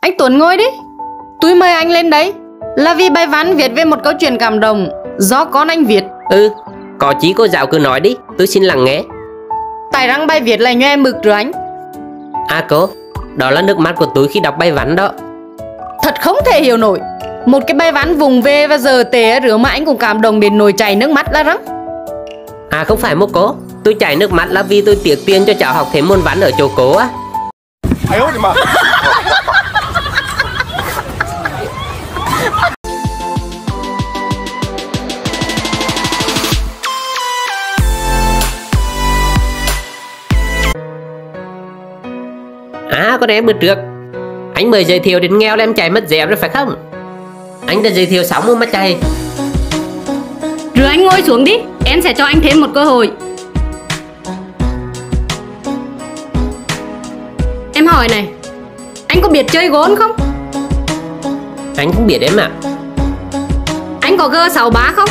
Anh Tuấn ngồi đi. Tôi mời anh lên đấy. Là vì bài văn viết về một câu chuyện cảm động Do con anh viết. Ừ Có chí cô giáo cứ nói đi Tôi xin lắng nghe. Tại rằng bài viết là nho em mực rồi anh. À cô Đó là nước mắt của tôi khi đọc bài văn đó. Thật không thể hiểu nổi. Một cái bài văn vùng về và giờ tề rửa mà anh cũng cảm động đến nổi chảy nước mắt ra rắn À không phải một cô Tôi chảy nước mắt là vì tôi tiếc tiền cho cháu học thêm môn văn ở chỗ cố á. Ai ơi mà. Em bữa trước. Anh mới giới thiệu đến nghèo là em chạy mất dép rồi phải không? Anh đã giới thiệu rồi mà chạy. Rồi anh ngồi xuống đi Em sẽ cho anh thêm một cơ hội. Em hỏi này Anh có biết chơi gôn không? Anh không biết em ạ. Anh có G63 không?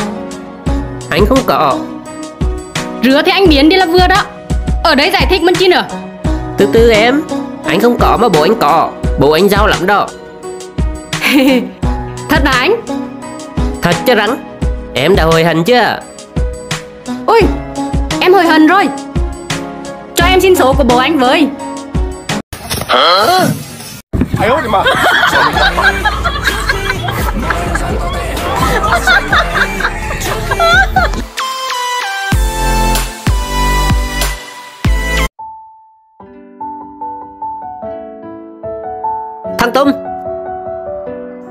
Anh không có. Rửa thì anh biến đi là vừa đó. Ở đây giải thích mình chi nữa? Từ từ em anh không có mà bố anh có Bố anh giàu lắm đó Thật hả anh? Thật chứ rắn Em đã hồi hận chưa? Ui, em hồi hận rồi Cho em xin số của bố anh với Hả? Ai ơi mà Thằng Tum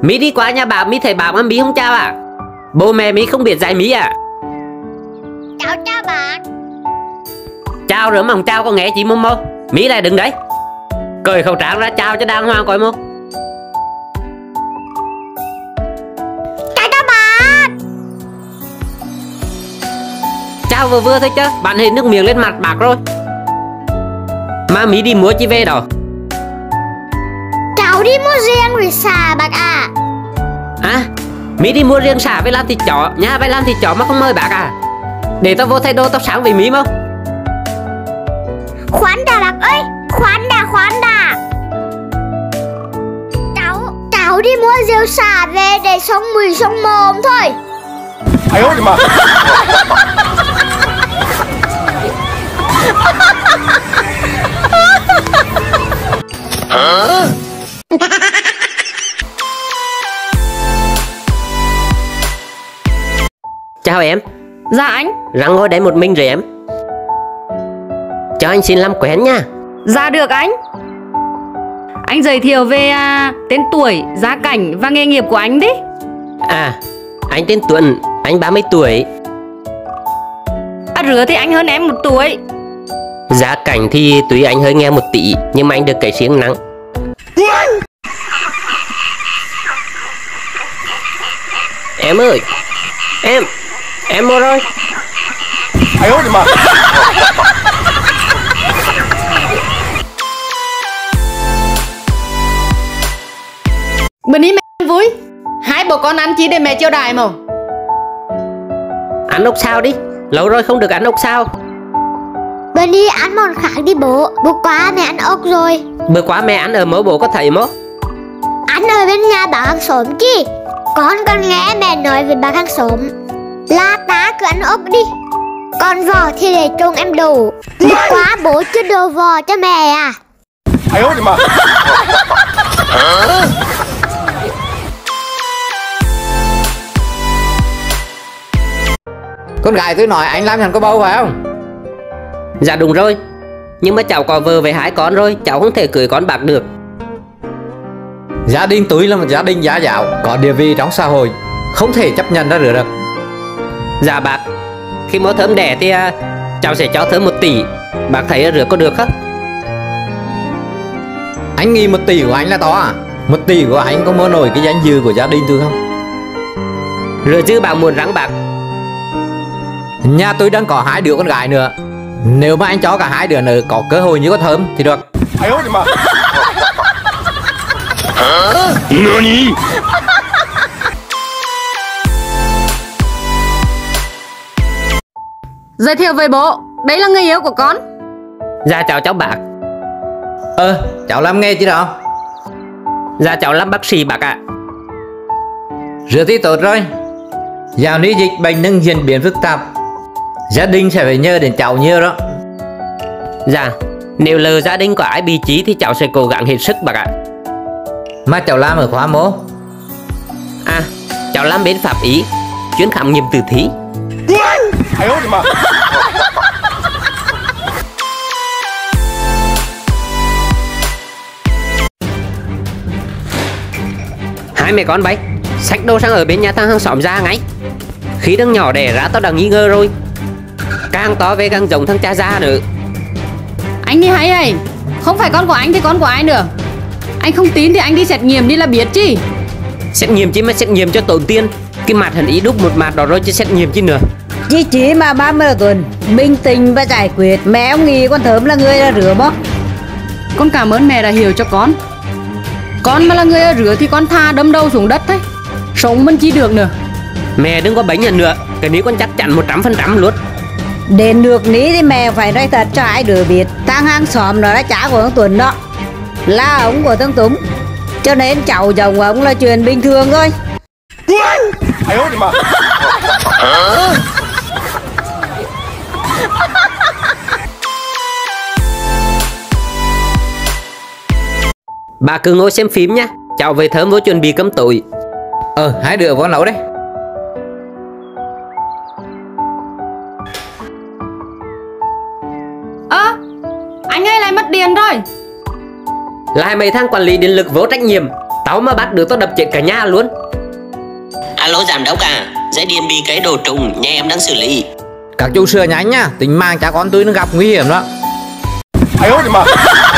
Mỹ đi qua nhà bà Mỹ thấy bà mà Mỹ không chào à? Bố mẹ Mỹ không biết dạy Mỹ à? Chào chào bạn Chào rồi mà không chào có nghe chị mô Mỹ lại đứng đấy. Cởi khẩu trang ra chào cho đàng hoàng coi mô Chào chào bạn Chào vừa vừa thôi chứ Bạn hết nước miếng lên mặt bạc rồi. Mà Mỹ đi mua chi về đâu cháu đi mua riêng rồi xả bác ạ à. Hả? Mỹ đi mua riêng xả với làm thịt chó Nhà vậy làm thịt chó mà không mời bác à Để tao vô thay đồ tao sáng với Mỹ không Khoan đã bác ơi Khoan đã khoan đã Cháu Cháu đi mua rượu xả về để xong mùi xong mồm thôi Ai ơi mà Hả? Chào em. Dạ anh. Răng ngồi đấy một mình rồi em. Cho anh xin làm quen nha. Dạ được anh. Anh giới thiệu về à, tên tuổi, gia cảnh và nghề nghiệp của anh đi. À Anh tên Tuấn Anh 30 tuổi. À rửa thì anh hơn em một tuổi. Giá cảnh thì tuy anh hơi nghe một tỷ Nhưng mà anh được cái siêng nắng Em ơi. Em Em mua thôi. Ai ơi mà. Mình đi mẹ vui. Hai bố con ăn chỉ để mẹ chiêu đài mà. Ăn ốc sao đi. Lâu rồi không được ăn ốc sao. Bên đi ăn món khác đi bố. Bố quá mẹ ăn ốc rồi. Bữa quá mẹ ăn ở mớ bộ có thầy mốt. Ăn ở bên nhà bà hàng xóm chi. Con còn nghe mẹ nói về bà hàng xóm. La tá cứ ăn ốc đi. Còn vò thì để trông em đủ. Mệt quá bố chưa đồ vò cho mẹ à? Ai ơi mà. Con gái tôi nói anh làm thành có bầu phải không? Dạ đúng rồi. Nhưng mà cháu có vợ về hai con rồi Cháu không thể cưới con bạc được. Gia đình tôi là một gia đình giá giáo Có địa vị trong xã hội Không thể chấp nhận ra được được Dạ bác. Khi mỗi thớm đẻ thì à, cháu sẽ cho thớm một tỷ. Bác thấy rửa có được không? Anh nghi một tỷ của anh là to à? Một tỷ của anh có mơ nổi cái danh dự của gia đình tôi không? Rửa chứ bạc muốn rắn bạc Nhà tôi đang có hai đứa con gái nữa. Nếu mà anh cho cả hai đứa nữa có cơ hội như con thơm thì được. Ai ơi mà. Nani? Giới thiệu về bố Đấy là người yêu của con. Dạ chào cháu bác Ờ cháu làm nghề chứ đâu Dạ cháu làm bác sĩ bác ạ. Rửa thì tốt rồi. Dạo นี้ dịch bệnh đang diễn biến phức tạp. Gia đình sẽ phải nhờ đến cháu nhiều đó. Dạ Nếu lờ gia đình có ai bị trí thì cháu sẽ cố gắng hết sức bác ạ. Mà cháu làm ở khóa mố À cháu làm bên pháp ý Chuyên khám nghiệm tử thi 哎呦我的妈！ Hai mẹ con bay Xách đồ sang ở bên nhà thằng hàng xóm ra ngay Khi thằng nhỏ đẻ ra tao đã nghi ngờ rồi Càng to về càng giống thằng cha già nữa Anh đi hay hay Không phải con của anh thì con của ai nữa Anh không tin thì anh đi xét nghiệm đi là biết chứ Xét nghiệm chứ mà xét nghiệm cho tốn tiền Cái mặt hình ý đúc một mặt đó rồi chứ xét nghiệm chứ nữa Chỉ chỉ mà 30 là tuần Bình tĩnh và giải quyết Mẹ ông nghĩ con thớm là người là rửa bó Con cảm ơn mẹ đã hiểu cho con Con mà là người ở rửa thì con tha đâm đầu xuống đất đấy Sống vẫn chi được nữa Mẹ đừng có bánh nhận nữa Cáiนี้con chắc chắn 100% luôn Đến được ní thì mẹ phải nói thật cho ai đứa biết Thằng hàng xóm nó là cha của thằng Tuấn đó Là ông của thằng Túng Cho nên cháu chồng của ông là chuyện bình thường thôi 哎呦我的妈！ Bà cứ ngồi xem phim nha Cháu về thơm với chuẩn bị cấm tụi Ờ hai đứa vào lẩu đấy. Ơ à, Anh ấy lại mất điện rồi. Lại mấy thằng quản lý điện lực vô trách nhiệm. Tao mà bắt được tao đập chết cả nhà luôn. Alo giảm đốc à. Dãy điện bị cái đồ trùng Nhà em đang xử lý. Các chú sửa nhánh nha. Tính mang cha con tôi nó gặp nguy hiểm đó Ai ơi mà.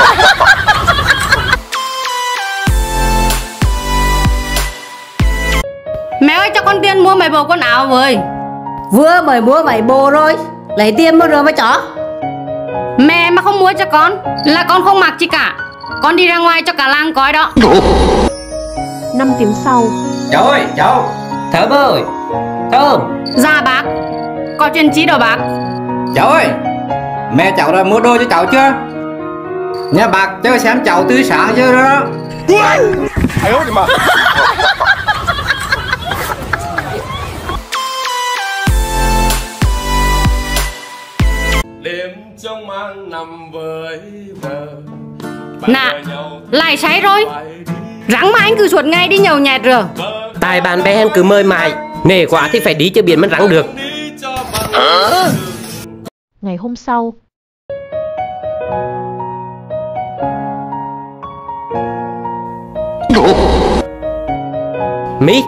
mua mày bồ con áo rồi Vừa mới mua mày bồ rồi. Lấy tiền mua rồi mà chó. Mẹ mà không mua cho con Là con không mặc chi cả. Con đi ra ngoài cho cả làng coi đó. 5 tiếng sau. Cháu ơi cháu. Thơm ơi. Thơm. Dạ bác. Có chuyện chí đồ bác? Cháu ơi Mẹ cháu đã mua đồ cho cháu chưa? Nhà bác cháu xem cháu tươi sáng chưa đó. Ai ơi mà. Trong mang nằm với bờ Nà Lại say rồi. Rắn mà anh cứ suốt ngày đi nhậu nhẹt rồi Tại bạn bè em cứ mời mày Nể quá thì phải đi cho biển mất rắn được. Bằng Ngày hôm sau. Mỹ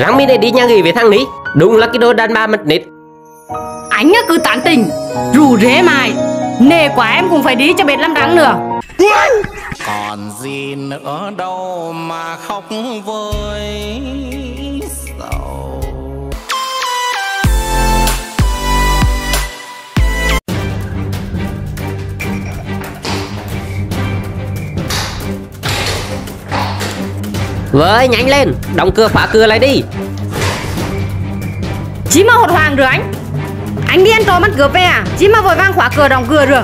Rắn Mỹ này đi nhà nghỉ với thằng Mỹ Đúng là cái đồ đàn bà mất nít Anh á cứ tán tình. Rủ rễ mày Nề quá em cũng phải đi cho biết làm rắn nữa. Còn gì nữa đâu mà khóc với sầu. Với nhanh lên. Đóng cửa khóa cửa lại đi. Chí mà hột hoàng rồi anh Anh đi ăn trộm ăn cướp về à? Chí mà vội vàng khóa cửa đóng cửa rồi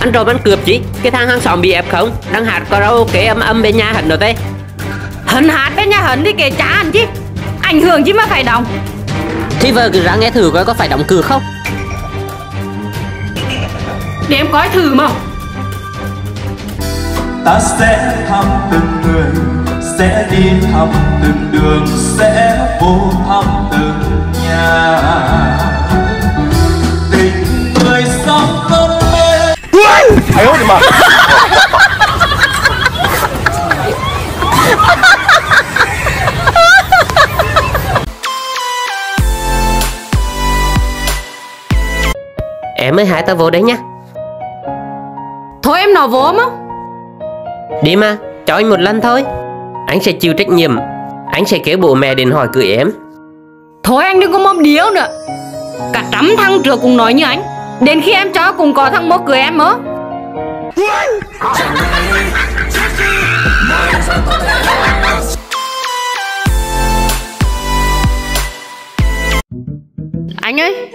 Ăn trộm ăn cướp chứ Cái thằng hàng xóm bị ép không? Đang hát karaoke âm âm bên nhà hẳn rồi thế. Hấn hát bên nhà hấn đi kể trả anh chứ Ảnh hưởng chứ mà phải đóng. Thì vợ cứ ra nghe thử coi có phải đóng cửa không? Để em coi thử mà. Ta sẽ thăm từng người sẽ đi thăm từng đường sẽ vô thăm từng nhà 哎呦我的妈！ Em mới hại tao vô đấy nhá Thôi em nói vô mà Đi mà Cho anh một lần thôi Anh sẽ chịu trách nhiệm Anh sẽ kêu bố mẹ đến hỏi cưới em Thôi anh đừng có mong điếu nữa Cả trăm thằng trước cũng nói như anh Đến khi em cho cũng có thằng mốt cười em nữa anh ơi.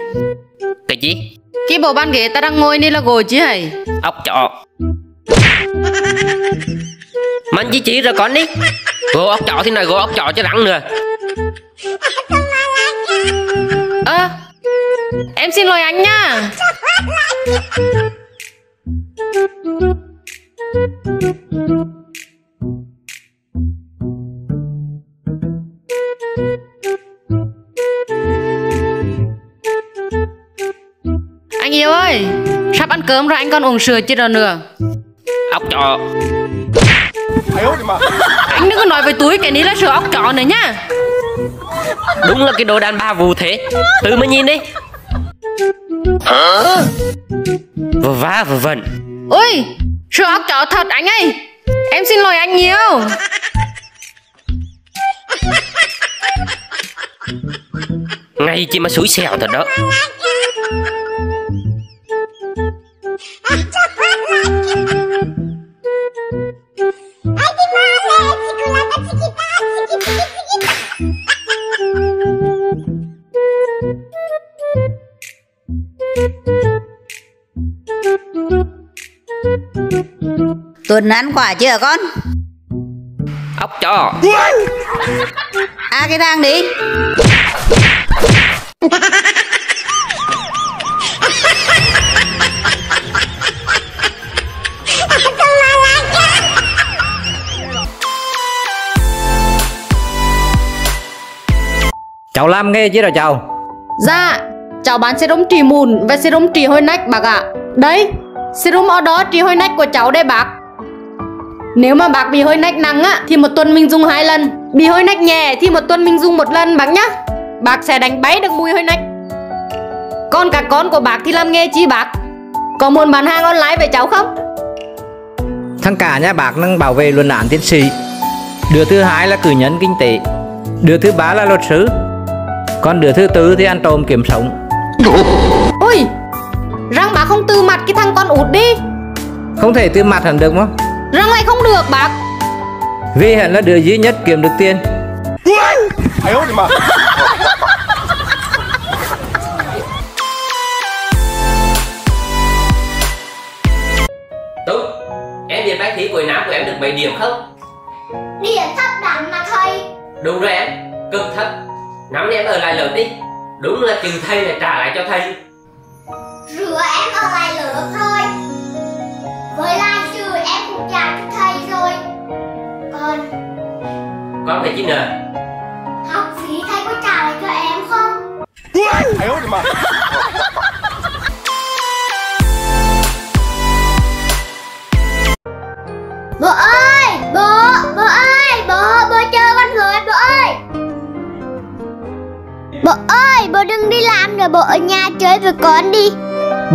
Cái gì? Cái bộ ban ghế ta đang ngồi đây là gồi chứ hầy Ốc chọ Mạnh chỉ chỉ rồi con đi. Gỗ ốc chó thì nói gỗ ốc chó cho rắn nữa. Ơ Em xin lỗi anh nha Anh yêu ơi Sắp ăn cơm rồi anh còn uống sữa chứ đâu nữa? Ốc chó. Anh đừng có nói với túi cái này là sữa ốc chó nữa nhá. Đúng là cái đồ đàn bà vụ thế. Tự mới nhìn đi. Hả? Vừa vá vừa vẩn. Ôi Sữa óc chó thật anh ơi. Em xin lỗi anh nhiều. Ngay chỉ mà xúi xẻo thật đó. Tuần ăn quả chưa con? Ốc chó. À cái thang đi. Cháu làm nghề chứ rồi cháu? Dạ Cháu bán serum trì mụn và serum trì hôi nách bác ạ. Đấy Serum ở đó trì hôi nách của cháu đây bác Nếu mà bác bị hôi nách nặng á Thì một tuần mình dùng hai lần. Bị hôi nách nhẹ thì một tuần mình dùng một lần bác nhá. Bác sẽ đánh bay được mùi hôi nách. Còn cả con của bác thì làm nghề chi bác? Có muốn bán hàng online với cháu không? Thằng cả nhà bác nâng bảo vệ luận án tiến sĩ. Đứa thứ hai là cử nhân kinh tế. Đứa thứ ba là luật sư. Còn đứa thứ tư thì ăn trộm kiếm sống. Ui Răng bác không từ mặt cái thằng con út đi. Không thể từ mặt hẳn được mà ra ngoài không được bác. Vì hẹn là đứa duy nhất kiếm được tiền. Mà? Túc Em về bác thi cuối não của em được mấy điểm không? Điểm thấp đẳng mà thầy. Đúng rồi em. Cực thấp. Nắm em ở lại lần đi Đúng là trừ thầy này trả lại cho thầy. này chị nè Học phí thầy có trả lại cho em không? Thầy ơi mà. Bố ơi, bố, bố ơi, bố, bố chơi con rồi bố ơi. Bố ơi, bố đừng đi làm nữa, bố ở nhà chơi với con đi.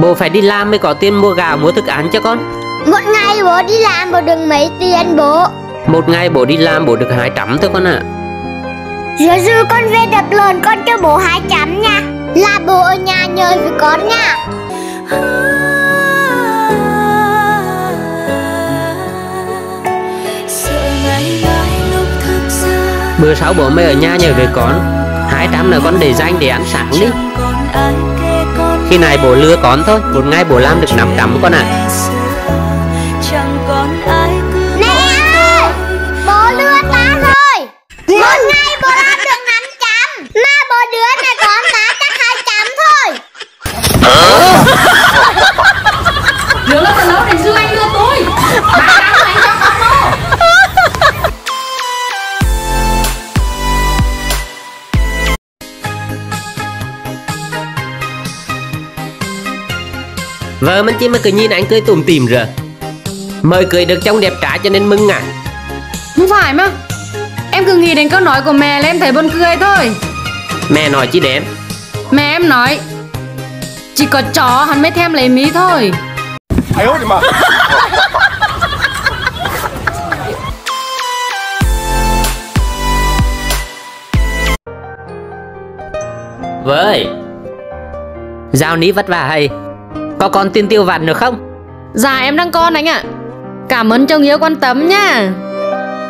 Bố phải đi làm mới có tiền mua gà mua thức ăn cho con. Một ngày bố đi làm, bố đừng mấy tiền bố. Một ngày bố đi làm bố được 200 thôi con ạ. Giờ dư con về đập lợn con cho bố hai chấm nha. Là bố ở nhà nhờ với con nha. Bữa sau bố mẹ ở nhà nhờ với con. 200 là con để dành để ăn sáng đi. Khi này bố lừa con thôi Một ngày bố làm được 500 con ạ. Mẹ anh chị mà cứ nhìn anh cười tủm tìm rồi mời cười được trông đẹp trai cho nên mừng à. Không phải mà. Em cứ nghĩ đến câu nói của mẹ là em thấy buồn cười thôi. Mẹ nói chứ đếm? Mẹ em nói Chỉ có chó hắn mới thèm lấy mí thôi. Ai ơi mà Với Giao ní vất vả hay? Có con tiền tiêu vặt được không? Dạ em đang con anh ạ. À. Cảm ơn chồng hiếu quan tâm nha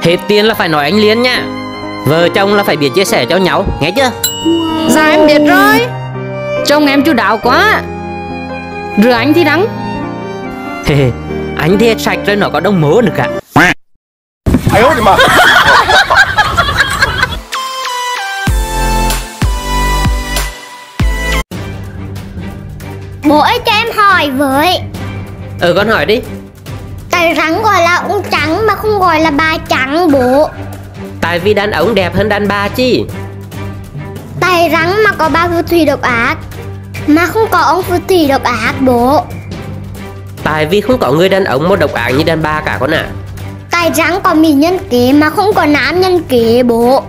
Hết tiền là phải nói anh Liên nha Vợ chồng là phải biết chia sẻ cho nhau Nghe chưa? Dạ em biết rồi. Chồng em chu đạo quá. Rửa anh thì đắng. Anh thì sạch rồi nó có đông mớ được cả. Ai ơi hỏi với. Ừ con hỏi đi. Tại rắn gọi là ông trắng mà không gọi là bà trắng bố. Tại vì đàn ông đẹp hơn đàn bà chi? Tại rắn mà có ba phù thủy độc ác Mà không có ông phù thủy độc ác bố. Tại vì không có người đàn ông một độc ác như đàn bà cả con ạ. Tại rắn có mỹ nhân kế mà không có nam nhân kế bố.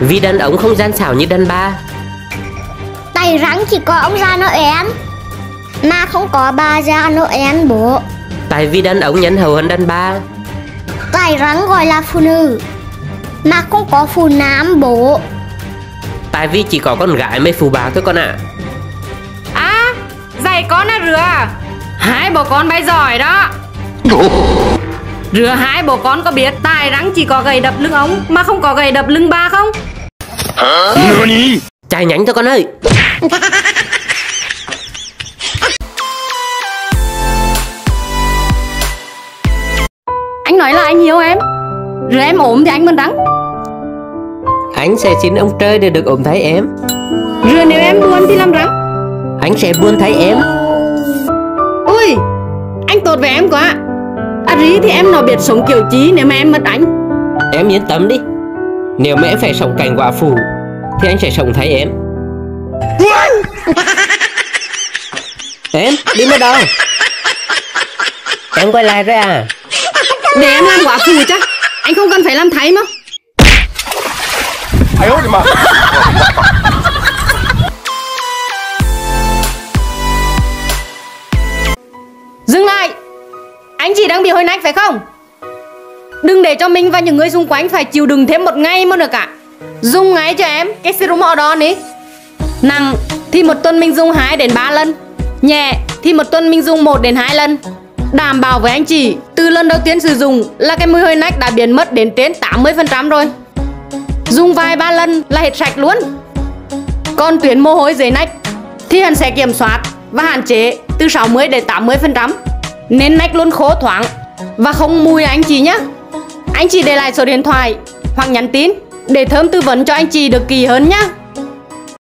Vì đàn ông không gian xảo như đàn bà. Tại rắn chỉ có ông già Noel Mà không có bà già Noel bố. Tại vì đàn ông nhân hậu hơn đàn bà. Tại rắn gọi là phụ nữ. Mà không có phụ nam bố. Tại vì chỉ có con gái mới phù bạc thôi con ạ. À Dạy con là rửa. Hai bố con bay giỏi đó. Rửa hai bố con có biết Tài rắn chỉ có gầy đập lưng ống Mà không có gầy đập lưng ba không? Chạy nhanh thôi con ơi nói là anh yêu em. Rồi em ốm thì anh vẫn đắng. Anh sẽ xin ông trời để được ôm thấy em. Rồi nếu em buồn thì làm rắn Anh sẽ buồn thấy em. Ui Anh tốt với em quá. À rí thì em nó biết sống kiểu chí nếu mà em mất anh? Em yên tâm đi. Nếu mà em phải sống cảnh quả phụ Thì anh sẽ sống thấy em. Em đi mất đâu Em quay lại rồi à để em làm quả phụ chứ. Anh không cần phải làm thái mà. Ai ôi mà. Dừng lại. Anh chỉ đang bị hơi nách phải không? Đừng để cho mình và những người xung quanh phải chịu đựng thêm một ngày mới được cả. Dùng ngay cho em cái serum mỏ đỏ đi Nặng thì một tuần mình dùng 2 đến 3 lần. Nhẹ thì một tuần mình dùng 1 đến 2 lần. Đảm bảo với anh chị, Từ lần đầu tiên sử dụng là cái mùi hơi nách đã biến mất đến trên 80% rồi. Dùng vài ba lần là hết sạch luôn. Còn tuyến mồ hôi dưới nách Thì hắn sẽ kiểm soát và hạn chế từ 60 đến 80% Nên nách luôn khô thoáng Và không mùi anh chị nhé Anh chị để lại số điện thoại hoặc nhắn tin Để thơm tư vấn cho anh chị được kỳ hơn nhé